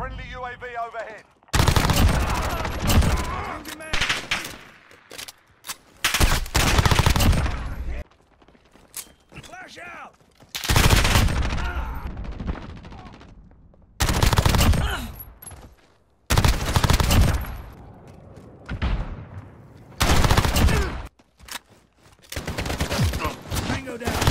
Friendly UAV overhead. Flash out! Tango down.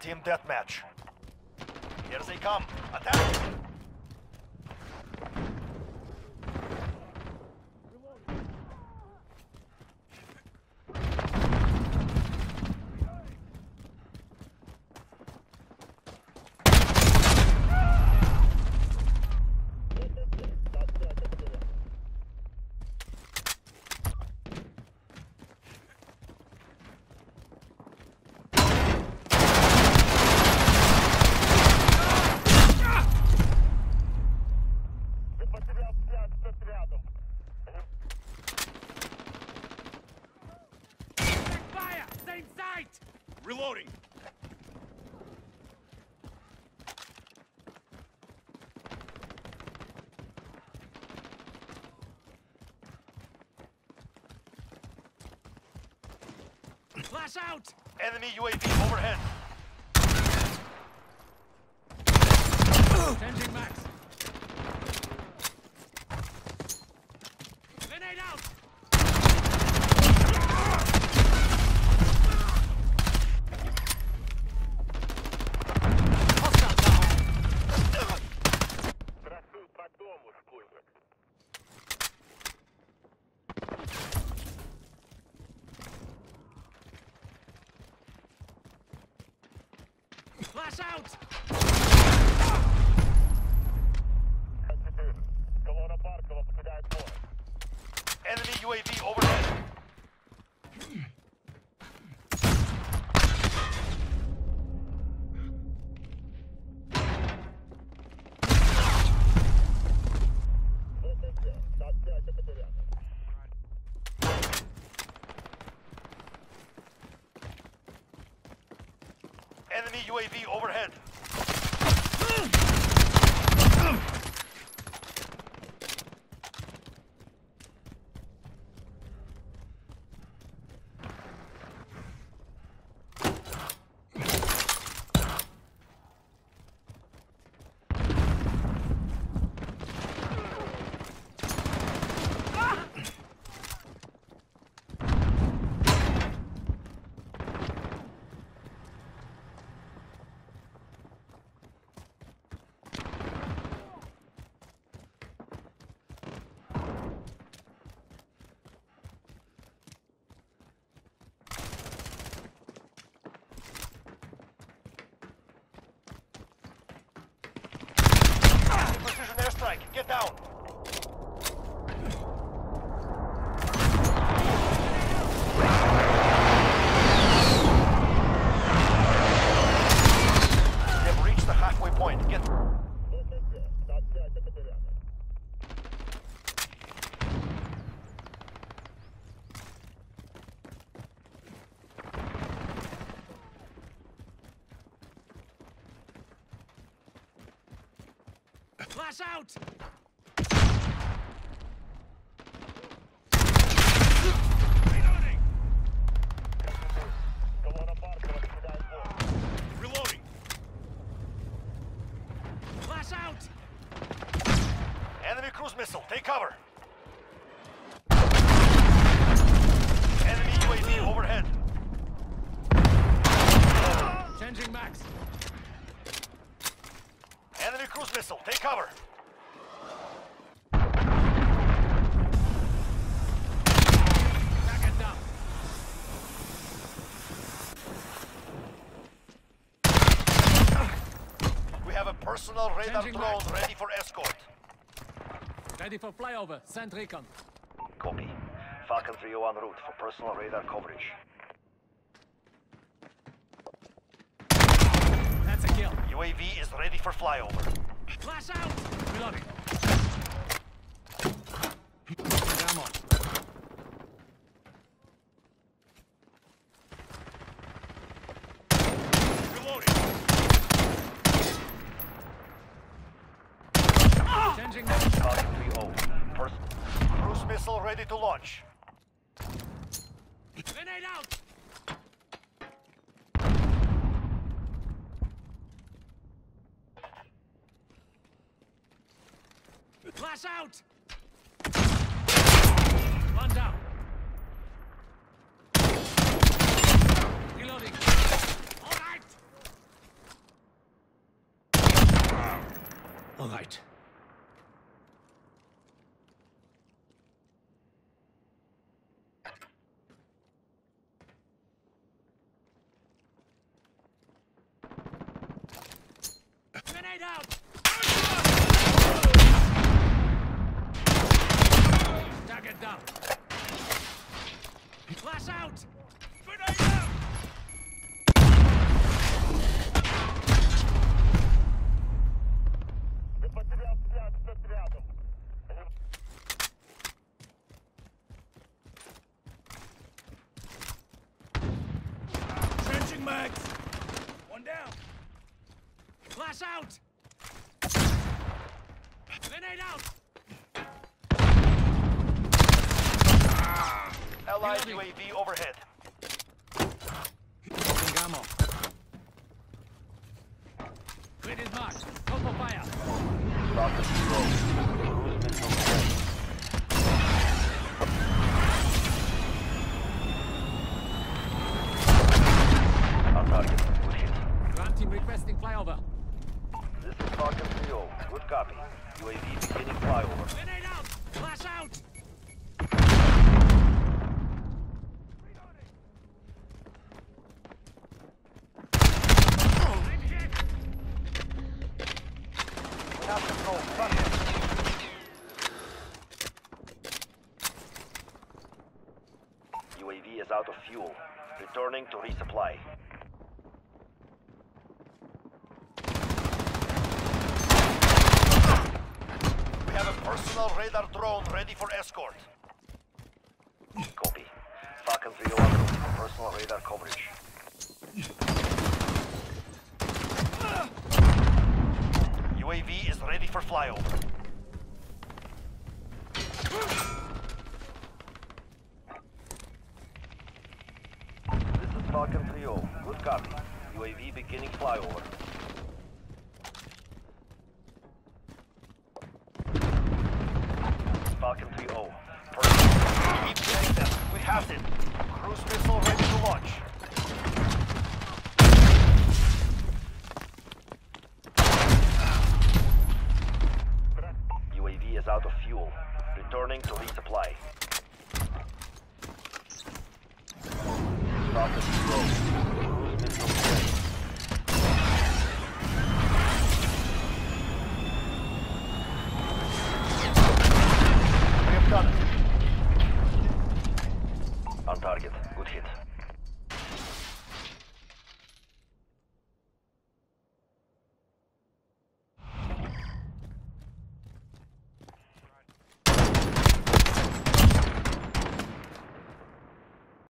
Team deathmatch. Here they come. Attack! Fire! Same sight! Reloading. Flash out! Enemy UAV overhead. Changing max. Grenade out! Hostile down. Flash out! Enemy UAV overhead. Enemy UAV overhead. Get down. They have reached the halfway point. Get. Flash out! Personal radar Changing drone ready for escort. Ready for flyover. Send recon. Copy. Falcon 301 route for personal radar coverage. That's a kill. UAV is ready for flyover. Flash out! Reloading. on. Changing mag. Falcon 3-0. Pers- Cruise missile ready to launch. Grenade out! Flash out! One down. Reloading. All right. All right. Grenade out! Target down. Flash out! Grenade! Trenching mags! One down. Flash out! Grenade out! Allied Reloading. UAV overhead. Taking ammo. Grid is marked. Go for fire. Falcon 3-0. Cruise missile ready. On target. Good hit. Ground team requesting flyover. Falcon 3-0. Good copy. UAV beginning flyover. Grenade out! Flash out! We have control. Front. UAV is out of fuel. Returning to resupply. We have a personal radar drone ready for escort. Copy. Falcon 3 for personal radar coverage. UAV is ready for flyover. This is Falcon 3-0. Good copy. UAV beginning flyover. Falcon 3-0. Perfect. Keep them. We have it. Cruise missile ready to launch. UAV is out of fuel. Returning to resupply. Falcon 3-0. Target. Good hit.